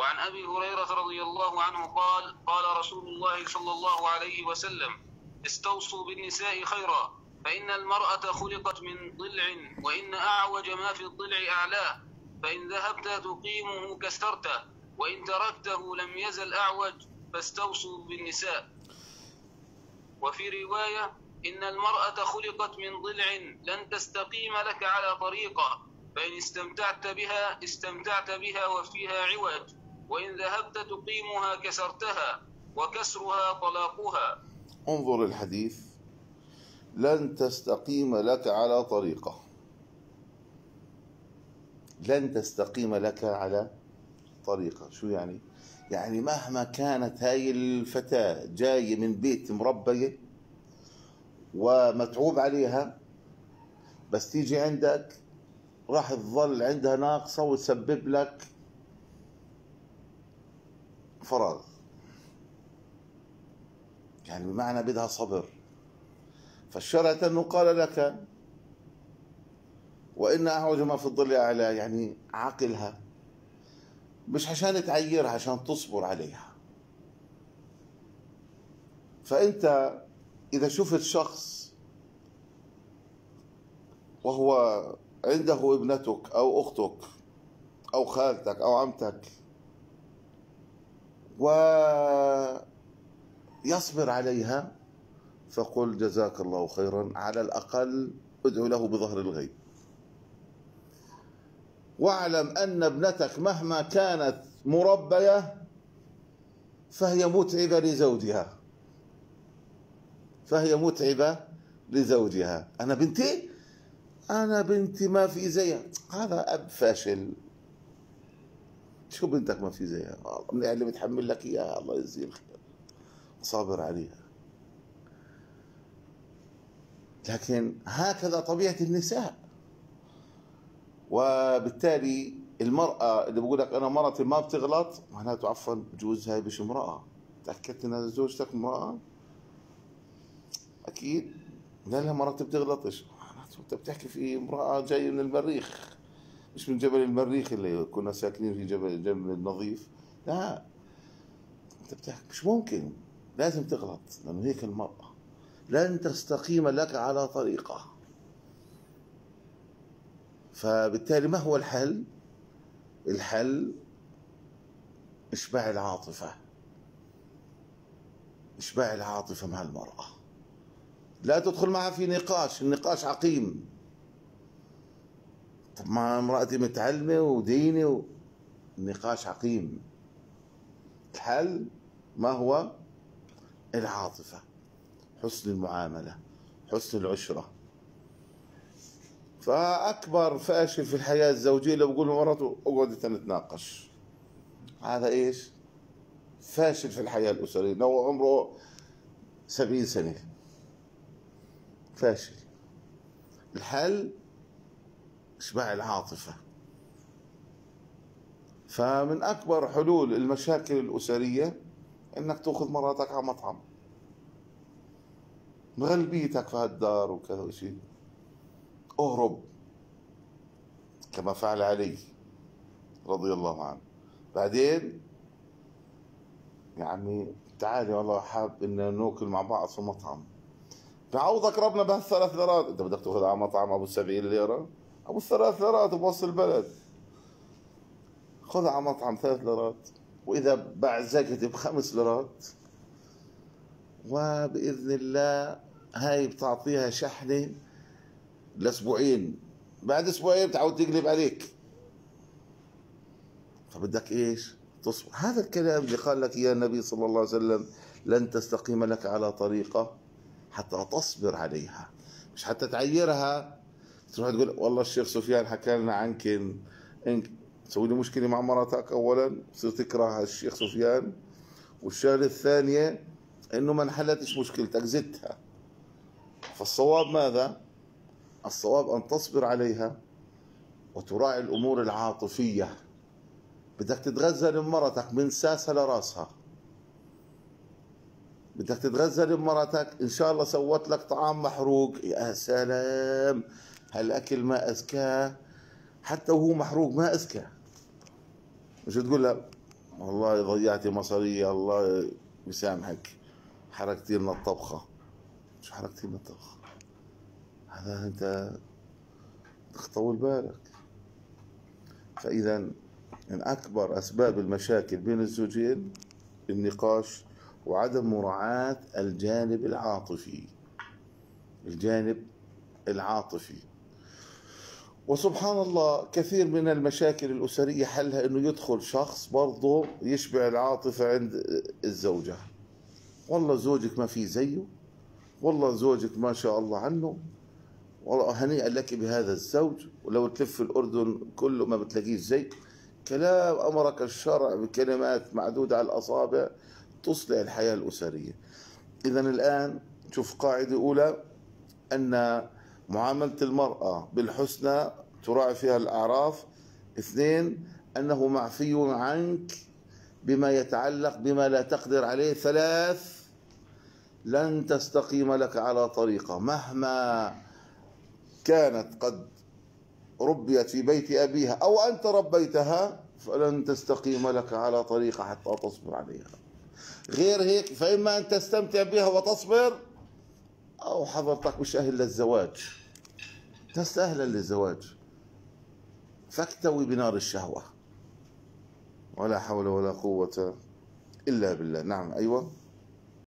وعن أبي هريرة رضي الله عنه قال قال رسول الله صلى الله عليه وسلم استوصوا بالنساء خيرا فإن المرأة خلقت من ضلع وإن أعوج ما في الضلع أعلاه فإن ذهبت تقيمه كسرته وإن تركته لم يزل أعوج فاستوصوا بالنساء. وفي رواية إن المرأة خلقت من ضلع لن تستقيم لك على طريقة فإن استمتعت بها استمتعت بها وفيها عوج. وإن ذهبت تقيمها كسرتها وكسرها طلاقها. انظر الحديث. لن تستقيم لك على طريقة. لن تستقيم لك على طريقة. شو يعني؟ يعني مهما كانت هاي الفتاة جاية من بيت مربية ومتعوب عليها بس تيجي عندك راح تظل عندها ناقصة وتسبب لك فراغ يعني بمعنى بدها صبر. فالشرع انه قال لك وإن أعوج ما في الظل اعلى يعني عقلها مش عشان تعيرها عشان تصبر عليها. فأنت إذا شفت شخص وهو عنده ابنتك أو أختك أو خالتك أو عمتك ويصبر عليها. فقل جزاك الله خيرا على الأقل ادعو له بظهر الغيب. واعلم أن ابنتك مهما كانت مربية فهي متعبة لزوجها. فهي متعبة لزوجها. أنا بنتي؟ أنا بنتي ما في زيها. هذا أب فاشل. شو بنتك ما في زيها؟ من اللي بتحمل لك إياها الله يجزيه الخير. صابر عليها. لكن هكذا طبيعة النساء. وبالتالي المرأة اللي بقول لك أنا مرتي ما بتغلط معناته عفوا بجوز هاي مش امرأة. تأكدت إن زوجتك امرأة؟ أكيد. لا لا مرتي بتغلطش. معناته أنت بتحكي في امرأة جاية من المريخ. مش من جبل المريخ اللي كنا ساكنين في جبل جبل النظيف. لا. أنت بتحكي مش ممكن. لازم تغلط لأنه هيك المرأة. لن تستقيم لك على طريقة. فبالتالي ما هو الحل؟ الحل إشباع العاطفة. إشباع العاطفة مع المرأة. لا تدخل معها في نقاش. النقاش عقيم. طب ما امرأتي متعلمة ودينة و... النقاش عقيم. الحل ما هو؟ العاطفة حسن المعاملة حسن العشرة. فأكبر فاشل في الحياة الزوجية لو بقول لمرأته اقعدي تنتناقش هذا إيش؟ فاشل في الحياة الأسرية. لو عمره سبعين سنة. فاشل. الحل إشباع العاطفة. فمن أكبر حلول المشاكل الأسرية إنك تأخذ مراتك على مطعم. مغلبيتك في هالدار وكذا شيء أهرب. كما فعل علي رضي الله عنه. بعدين يعني تعالي والله حاب إن نأكل مع بعض في مطعم بعوضك ربنا بهالثلاث ليرات أنت بدك تأخذ على مطعم أبو 70 ليرة؟ أبو الثلاث ليرات بوسط البلد. خذها على مطعم ثلاث ليرات وإذا بعزقت بخمس ليرات. وبإذن الله هاي بتعطيها شحنة لأسبوعين. بعد أسبوعين بتعود تقلب عليك. فبدك إيش؟ تصبر. هذا الكلام اللي قال لك إياه النبي صلى الله عليه وسلم لن تستقيم لك على طريقة حتى تصبر عليها. مش حتى تعيرها تروح تقول والله الشيخ سفيان حكى لنا عنك انك تسوي لي مشكلة مع مراتك اولا تصير تكره الشيخ سفيان. والشغلة الثانية إنه ما انحلتش مشكلتك؟ زدتها. فالصواب ماذا؟ الصواب أن تصبر عليها وتراعي الأمور العاطفية. بدك تتغزل بمرتك من ساسها لراسها. بدك تتغزل بمرتك إن شاء الله سوت لك طعام محروق. يا سلام! هالأكل ما أزكاه حتى وهو محروق ما أزكاه مش تقول لها والله ضيعتي مصارية الله يسامحك. حركتي لنا الطبخة. شو حركتي لنا الطبخة. هذا أنت طول بالك فإذا من أكبر أسباب المشاكل بين الزوجين النقاش وعدم مراعاة الجانب العاطفي. الجانب العاطفي. وسبحان الله كثير من المشاكل الأسرية حلها أنه يدخل شخص برضه يشبع العاطفة عند الزوجة. والله زوجك ما في زيه. والله زوجك ما شاء الله عنه. والله هنيئا لك بهذا الزوج. ولو تلف الأردن كله ما بتلاقيه زي. كلام أمرك الشرع بكلمات معدودة على الأصابع تصلح الحياة الأسرية. إذا الآن شوف قاعدة أولى أن معاملة المرأة بالحسنى تراعي فيها الأعراف. اثنين أنه معفي عنك بما يتعلق بما لا تقدر عليه. ثلاث لن تستقيم لك على طريقة. مهما كانت قد ربيت في بيت أبيها أو أنت ربيتها فلن تستقيم لك على طريقة حتى تصبر عليها. غير هيك فإما أن تستمتع بها وتصبر أو حضرتك مش أهل للزواج؟ لست أهلا للزواج. فاكتوي بنار الشهوة. ولا حول ولا قوة إلا بالله. نعم أيوة.